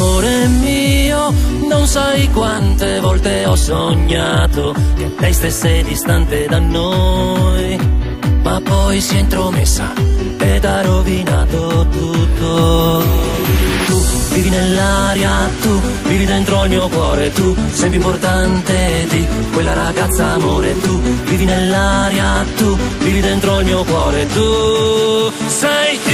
Amore mio, non sai quante volte ho sognato che lei stesse distante da noi, ma poi si è intromessa ed ha rovinato tutto. Tu vivi nell'aria, tu vivi dentro il mio cuore, tu sei più importante di quella ragazza amore, tu vivi nell'aria, tu vivi dentro il mio cuore, tu sei il amore.